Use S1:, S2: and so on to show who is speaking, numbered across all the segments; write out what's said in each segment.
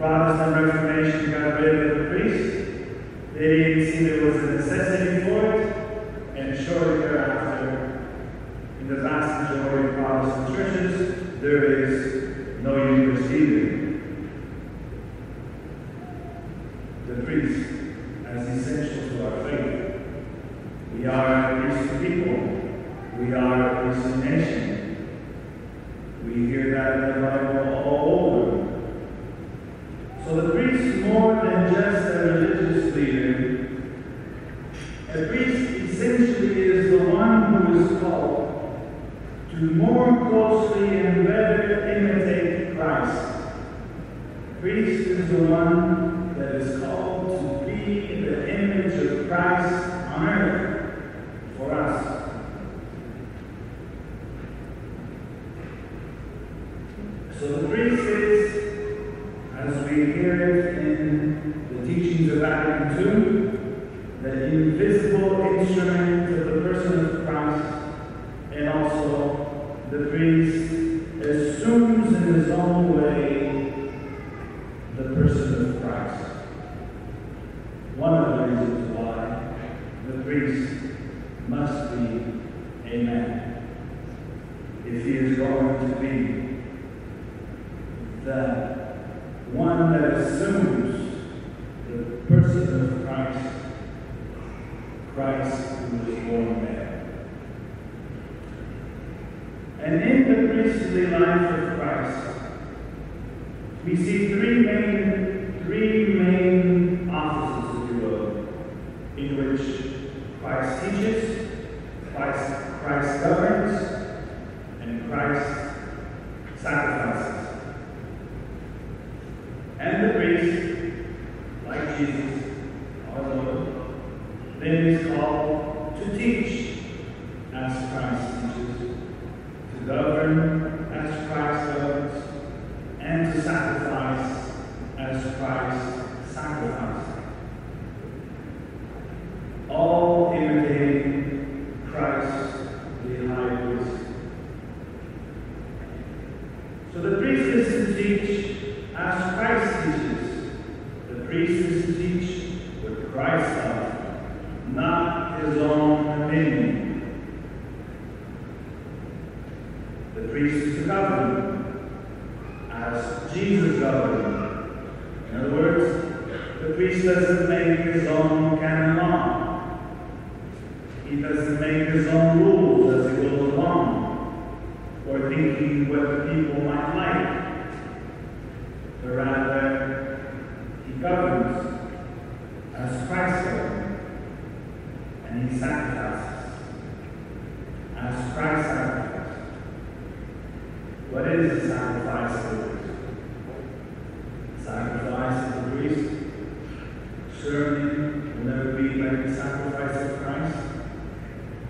S1: Protestant Reformation got rid of the priest. They didn't see there was a necessity for it, and shortly thereafter, in the vast majority of Protestant churches, America. in the priestly life of Christ, we see three main, three main offices, if you will, in which Christ teaches, Christ, Christ governs, priests teach the Christ doctrine, not his own meaning. The priest is to govern as Jesus governed. In other words, the priest doesn't make his own canon.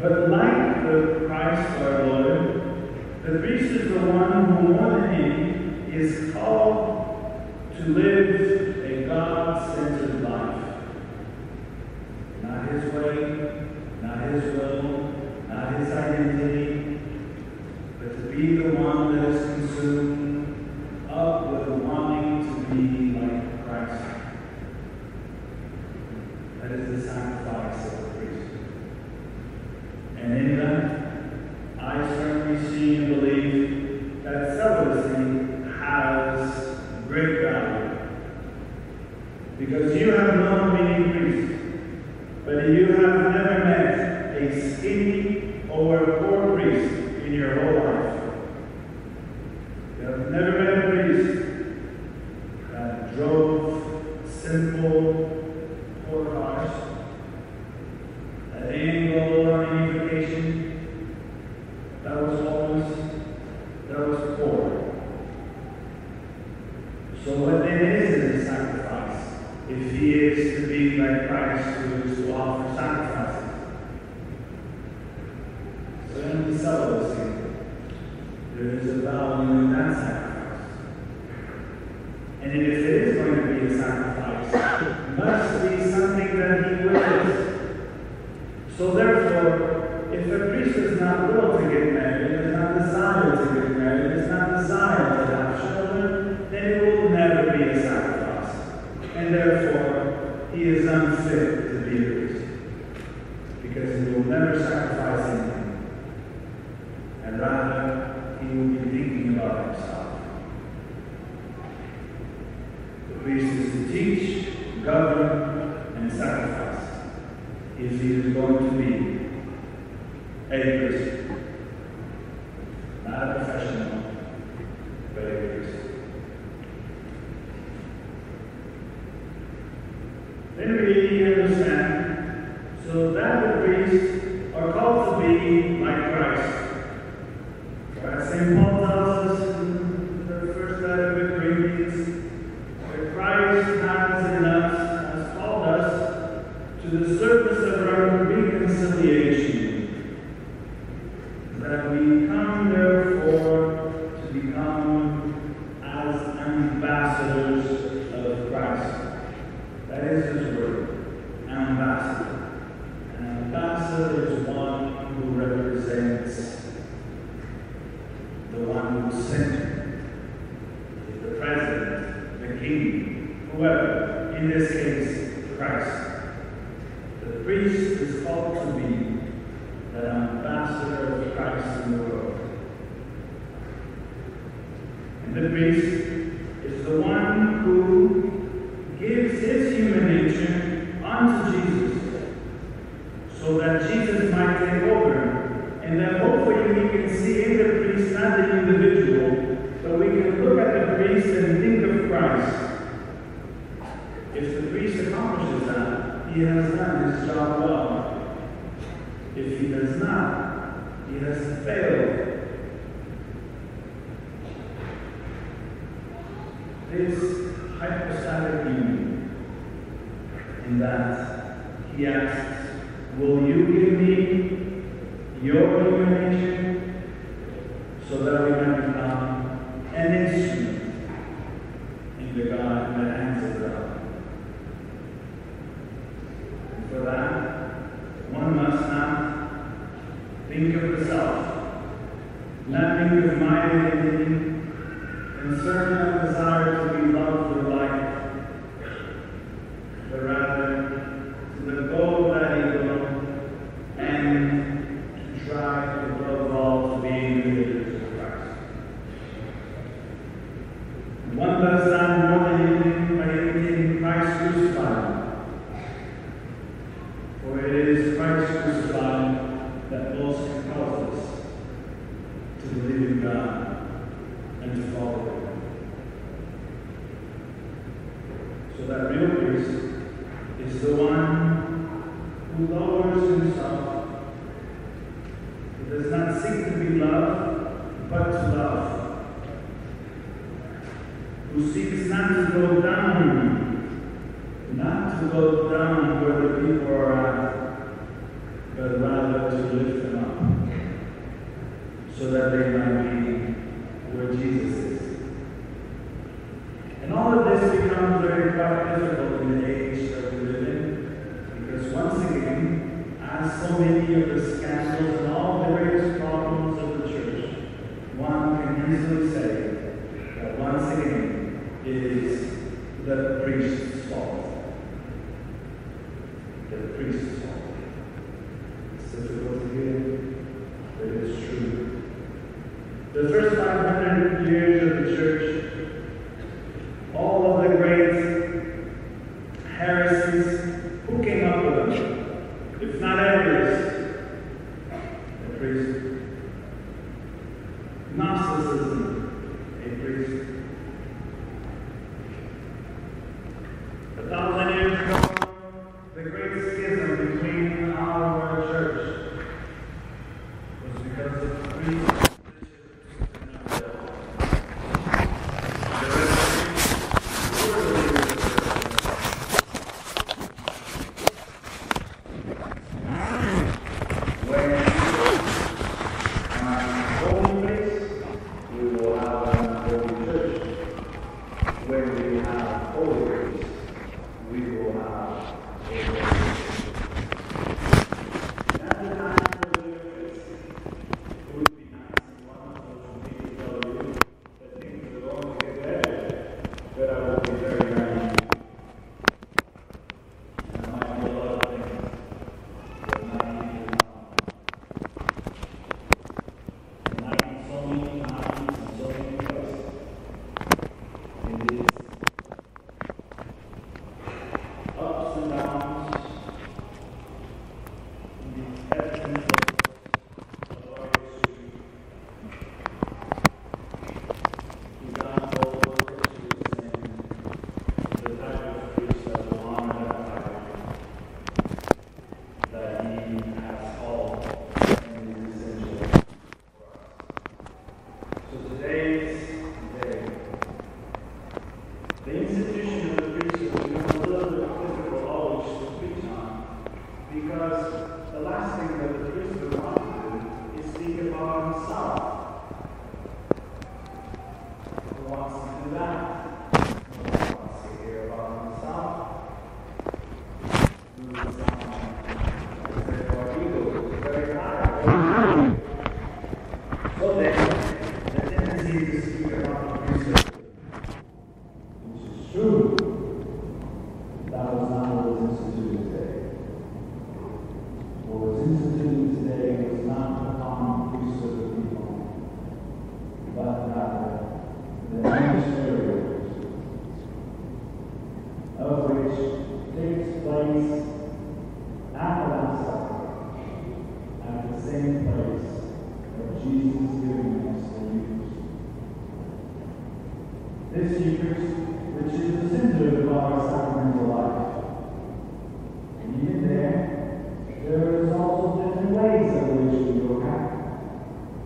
S1: But like the Christ our Lord, the priest is the one who more than any is called to live a God-centered life. Not his way, not his will, not his identity, nothing to be yours, because he will never sacrifice anything, and rather he will be thinking about himself. The priest is to teach, govern, and sacrifice if he is going to be that we come, therefore, to become he has done his job well. If he does not, he has failed. This hypostatic union in that he asks, Will you can easily say that once again it is the priests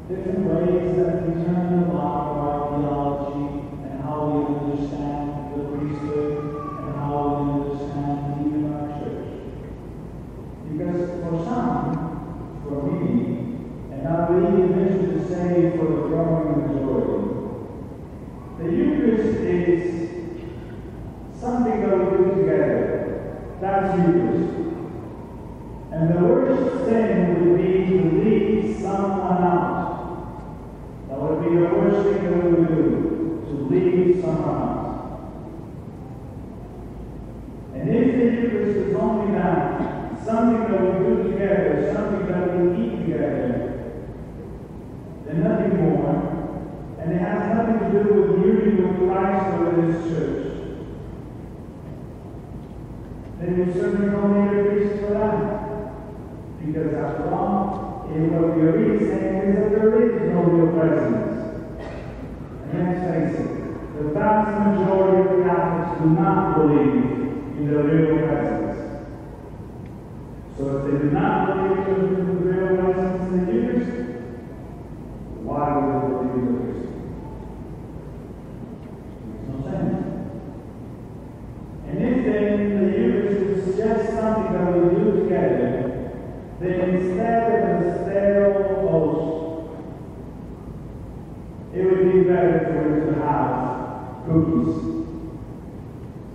S1: This embrace that we turn to of our theology and how we understand the priesthood and how we understand even our church. Because for some, for me, and I believe eventually to say for the growing majority, the Eucharist is anymore, and it has nothing to do with union with Christ or with His church. Then you certainly don't need a priest for that. Because after all, it will be a reason that there is no real presence. And let's face it, the vast majority of Catholics do not believe in the real presence. So if they do not believe in the real presence,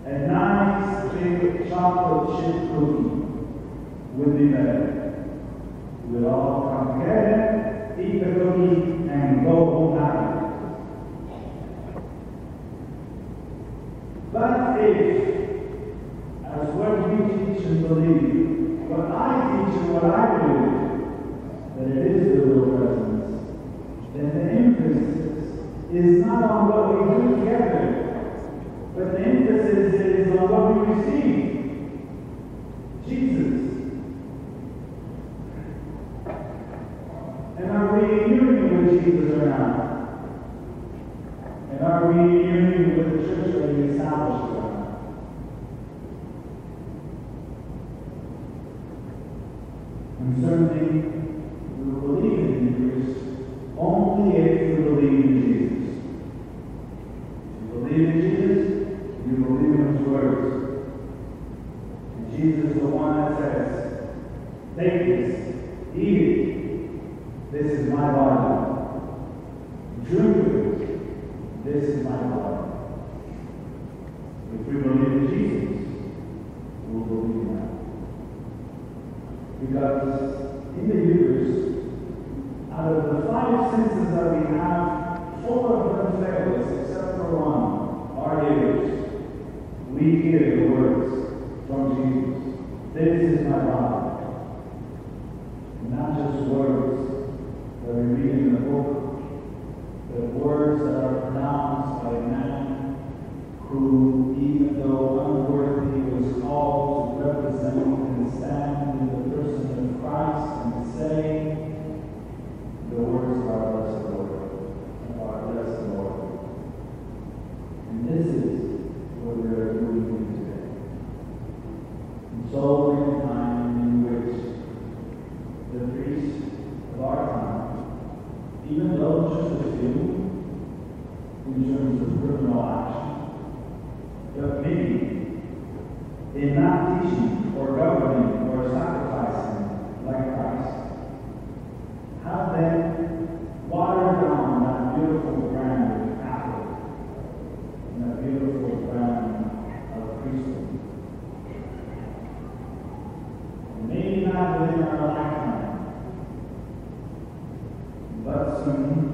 S1: a nice big chocolate chip cookie would be better. We'll all come together, eat the cookie, and go home happy. But if, as what you teach and believe, what I teach and what I believe, that it is the real presence, then the emphasis is not on what we do together, is what we receive
S2: Jesus. And are we in union with Jesus or not? And are we in union with the church that he established? And certainly, we will believe in Jesus only if we believe in Jesus. in our lifetime. But soon,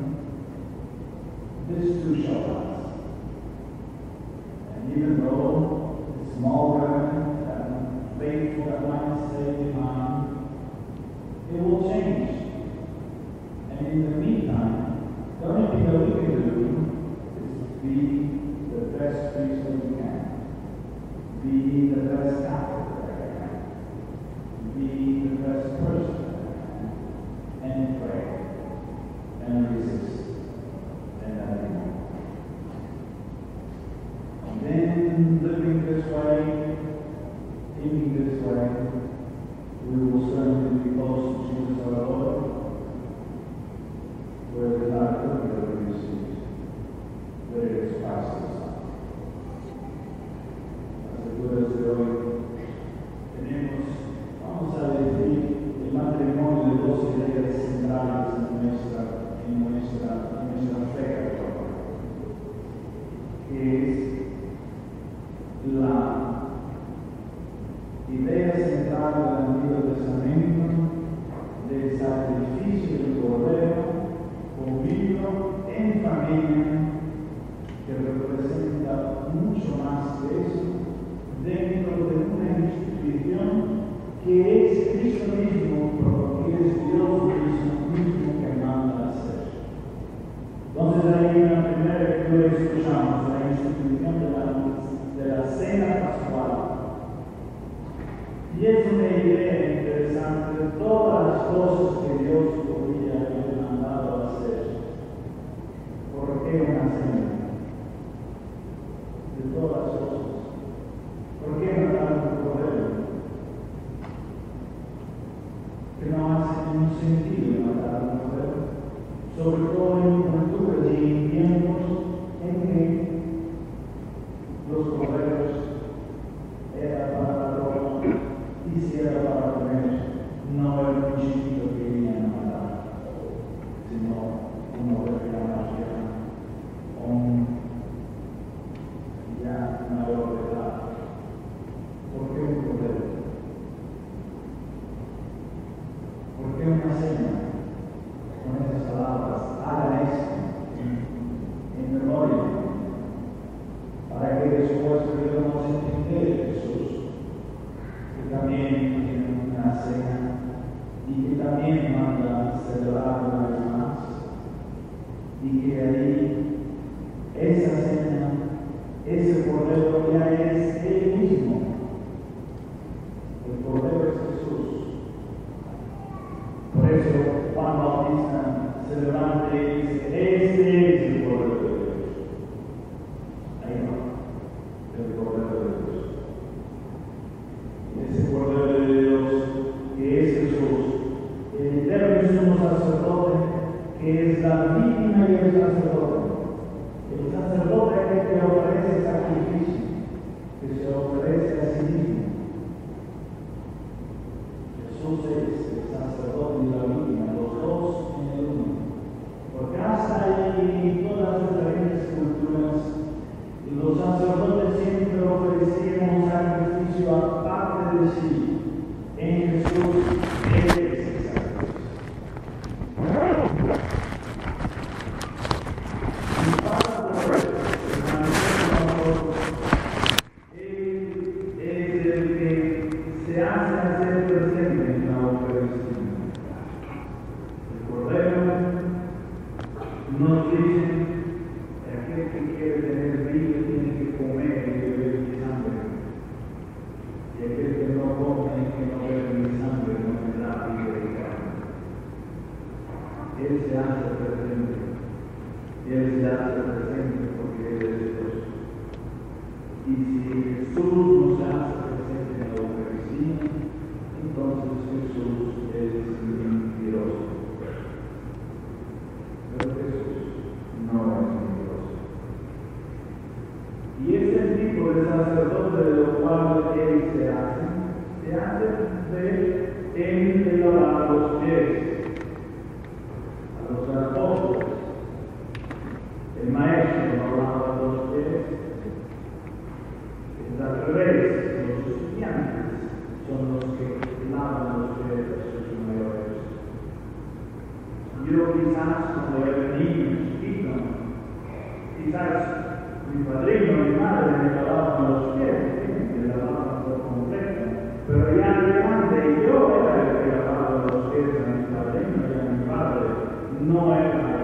S2: que se ofrece a sí Ooh. Yo quizás cuando era niño, chiquito, quizás mi padrino, mi madre me lavaban los pies, me lavaban por completo, pero ya grande yo era el que lavaba los pies a mi padrino y a mi padre, no era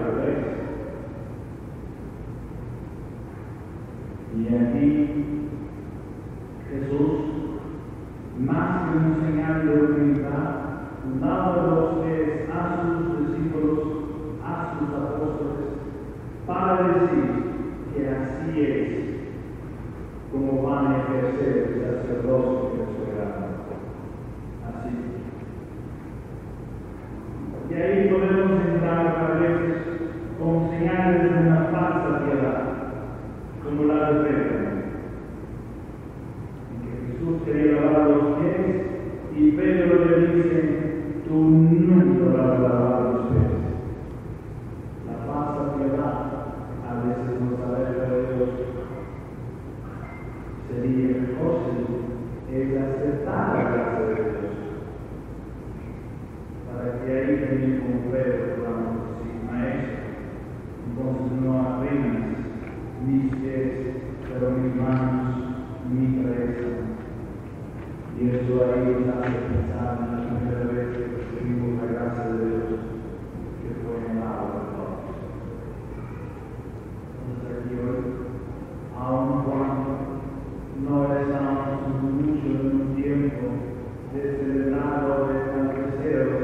S2: de celebrarlo, de establecerlo.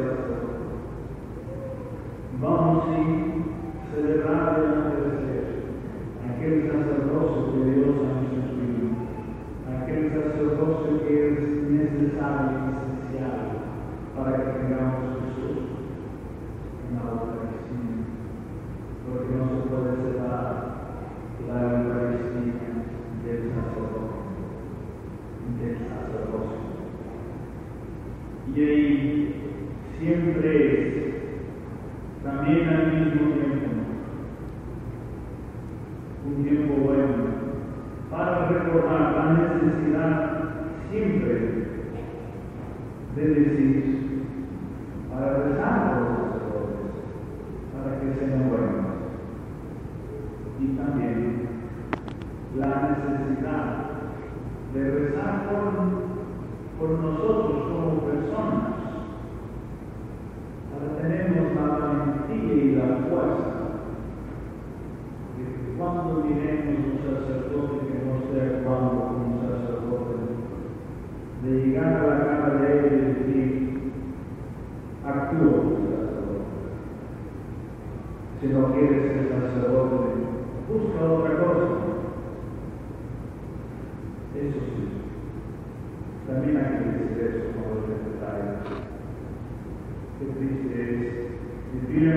S2: Vamos, sí. también la necesidad de rezar por, por nosotros como personas. Ahora tenemos la valentía y la fuerza de cuando diremos un sacerdote que no sea cuando un sacerdote, de llegar a la cara de él y decir, actúo sacerdote, si no quieres ser sacerdote, busca otra cosa. Eso sí, también hay que decir eso como los libertarios. Qué triste es vivir